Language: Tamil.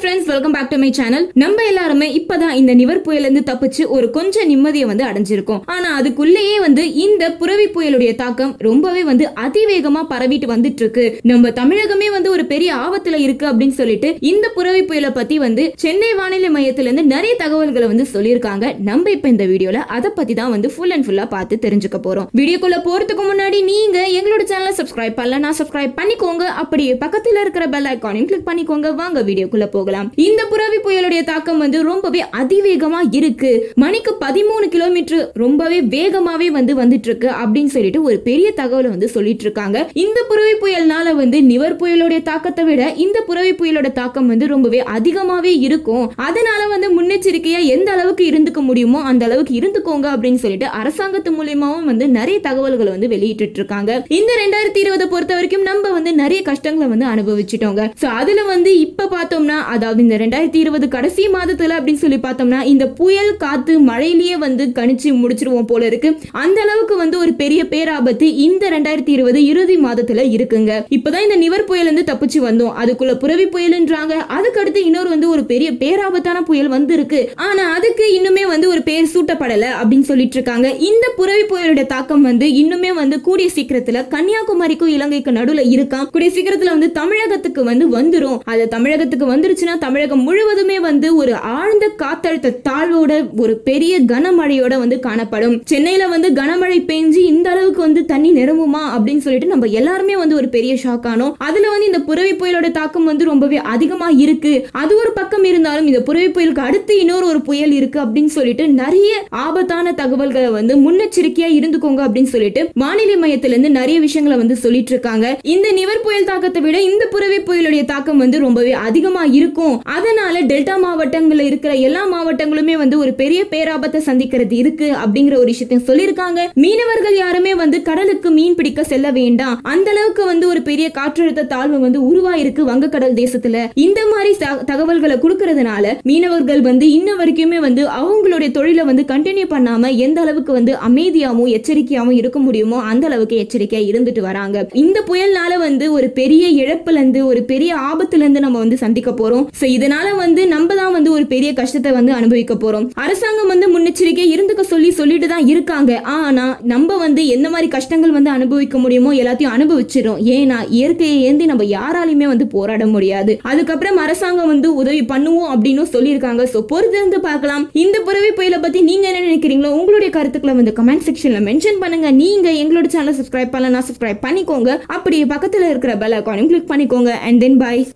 Friends welcome back to my channel நம்ம எல்லாருமே இப்பதான் இந்த நிவர் புயல இருந்து தப்பிச்சு ஒரு கொஞ்சம் நிம்மதியை வந்து அடைஞ்சிருக்கோம். ஆனா அதுக்குள்ளேயே வந்து இந்த புரவி புயலுடைய தாக்கம் ரொம்பவே வந்து அதிவேகமா பரவிட்டு வந்துட்டு இருக்கு நம்ம தமிழகமே வந்து ஒரு பெரிய ஆபத்துல இருக்கு அப்படின்னு சொல்லிட்டு இந்த புரவி புயலை பத்தி வந்து சென்னை வானிலை மையத்துல இருந்து நிறைய தகவல்களை வந்து சொல்லியிருக்காங்க. நம்ம இப்ப இந்த வீடியோல அதை பத்தி தான் வந்து ஃபுல் அண்ட் ஃபுல்லா பார்த்து தெரிஞ்சுக்க போறோம். வீடியோக்குள்ள போறதுக்கு முன்னாடி நீங்க எங்களோட சேனலை சப்ஸ்கிரைப் நான் சப்ஸ்கிரைப் பண்ணிக்கோங்க. அப்படியே பக்கத்துல இருக்கிற பெல் ஐக்கானையும் கிளிக் பண்ணிக்கோங்க. வாங்க வீடியோக்குள்ள போகலாம். இந்த புரவி புயலுடைய தாக்கம் வந்து ரொம்பவே அதிவேகமா இருக்கு. மணிக்கு பதிமூணு கிலோமீட்டர் ரொம்பவே வேகமாவே வந்து வந்துட்டு இருக்கு அப்படின்னு சொல்லிட்டு ஒரு பெரிய தகவலை வந்து சொல்லிட்டு இருக்காங்க இந்த புரவி புயல்னால வந்து நிவர் புயலுடைய தாக்கத்தை விட இந்த புரவி புயலோட தாக்கம் வந்து ரொம்பவே அதிகமாவே இருக்கும். அதனால வந்து முன்னெச்சரிக்கையா எந்த அளவுக்கு இருந்துக்க முடியுமோ அந்த அளவுக்கு இருந்துக்கோங்க அப்படின்னு சொல்லிட்டு அரசாங்கத்து மூலியமாவும் வந்து நிறைய தகவல்களை வந்து வெளியிட்டு இருக்காங்க இந்த ரெண்டாயிரத்தி இருபதை பொறுத்த வரைக்கும் நம்ம வந்து நிறைய கஷ்டங்களை வந்து அனுபவிச்சிட்டோங்க. சோ அதுல வந்து இப்ப பார்த்தோம்னா அதாவது இந்த ரெண்டாயிரத்தி இருபது கடைசி மாதத்துல அப்படின்னு சொல்லி பார்த்தோம்னா இந்த புயல் காத்து மழையிலேயே வந்து கணிச்சு முடிச்சிருவோம் போல இருக்கு. அந்த அளவுக்கு வந்து ஒரு பெரிய பேராபத்து இந்த ரெண்டாயிரத்தி இருபது இறுதி மாதத்துல இருக்குங்க. இப்பதான் இந்த நிவர் புயல் வந்து தப்பிச்சு வந்தோம். அதுக்குள்ள புரவி புயல்ன்றாங்க. அதுக்கடுத்து இன்னொரு வந்து ஒரு பெரிய பேராபத்தான புயல் வந்து இருக்கு ஆனா அதுக்கு இன்னுமே பேர் சூட்டப்படலை அப்படின்னு சொல்லிட்டு இருக்காங்க இந்த புரவி புயலுடைய தாக்கம் வந்து இன்னுமே வந்து கூடிய சீக்கிரத்துல கன்னியாகுமரிக்கும் இலங்கைக்கு நடுவில் இருக்கான் கூடிய சீக்கிரத்துல வந்து தமிழகத்துக்கு வந்து வந்துரும். அது தமிழகத்துக்கு வந்துருச்சுன்னா தமிழகம் முழுவதுமே வந்து ஒரு ஆழ்ந்த காத்தழுத்த தாழ்வோட ஒரு பெரிய கனமழையோட வந்து காணப்படும். சென்னையில வந்து கனமழை பெஞ்சு இந்த அளவுக்கு வந்து தண்ணி நிரம்புமா அப்படின்னு சொல்லிட்டு நம்ம எல்லாருமே வந்து ஒரு பெரிய ஷாக் ஆனோம். அதுல வந்து இந்த புரவி புயலோட தாக்கம் வந்து ரொம்பவே அதிகமா இருக்கு. அது ஒரு பக்கம் இருந்தாலும் இந்த புரவி புயலுக்கு அடுத்து இன்னொரு ஒரு புயல் இருக்கு அப்படின்னு சொல்லிட்டு நிறைய ஆபத்தான தகவல்களை வந்து முன்னெச்சரிக்கையா இருந்துக்கோங்க அப்படின்னு சொல்லிட்டு வானிலை மையத்துல இருந்து நிறைய விஷயங்களை வந்து சொல்லிட்டு இருக்காங்க. இந்த நிவர் புயல் தாக்கத்தை விட இந்த புறவை புயலுடைய தாக்கம் வந்து ரொம்பவே அதிகமா இருக்கும். அதனால டெல்டா மாவட்டங்கள்ல இருக்கிற எல்லா மாவட்டங்களுமே வந்து ஒரு பெரிய பேராபத்தை சந்திக்கிறது இருக்கு அப்படிங்கிற ஒரு விஷயத்தையும் சொல்லியிருக்காங்க. மீனவர்கள் யாருமே வந்து கடலுக்கு மீன் பிடிக்க செல்ல வேண்டாம். அந்த அளவுக்கு வந்து ஒரு பெரிய காற்றழுத்த தாழ்வு வந்து உருவாயிருக்கு வங்கக்கடல் தேசத்துல. இந்த மாதிரி த- தகவல்களை கொடுக்கறதுனால மீனவர்கள் வந்து இன்ன வரைக்குமே வந்து அவங்களுடைய தொழில் வந்து கண்டினியூ பண்ணாம எந்த அளவுக்கு வந்து அமைதியாவும் எச்சரிக்கையாவும் இருக்க முடியுமோ அந்த அளவுக்கு எச்சரிக்கையா இருந்துட்டு வராங்க. இந்த புயல்னால வந்து ஒரு பெரிய இழப்புல இருந்து ஒரு பெரிய ஆபத்துல இருந்து நம்ம வந்து சந்திக்க போகிறோம் ஸோ இதனால வந்து நம்ம தான் வந்து ஒரு பெரிய கஷ்டத்தை வந்து அனுபவிக்க போறோம். அரசாங்கம் வந்து முன்னெச்சரிக்கை இருந்துக்க சொல்லி சொல்லிட்டு தான் இருக்காங்க. ஆனா நம்ம வந்து எந்த மாதிரி கஷ்டங்கள் வந்து அனுபவிக்க முடியுமோ எல்லாத்தையும் அனுபவிச்சிடும் ஏன்னா இயற்கையை ஏந்தி நம்ம யாராலையுமே வந்து போராட முடியாது. அதுக்கப்புறம் அரசாங்கம் வந்து உதவி பண்ணுவோம் அப்படின்னு சொல்லியிருக்காங்க. சோ பொறுத்திருந்து பார்க்கலாம். இந்த புறவை புயலை பத்தி நீங்க என்ன நினைக்கிறீங்களோ உங்களுடைய கருத்துக்களை வந்து கமெண்ட் செக்ஷன்ல மென்ஷன் பண்ணுங்க. நீங்க எங்களோட சேனலை சப்ஸ்கிரைப் பண்ணலாம் சப்ஸ்கிரைப் பண்ணிக்கோங்க. அப்படியே பக்கத்துல இருக்கிற பெல் ஐக்கானையும் கிளிக் பண்ணிக்கோங்க. And then by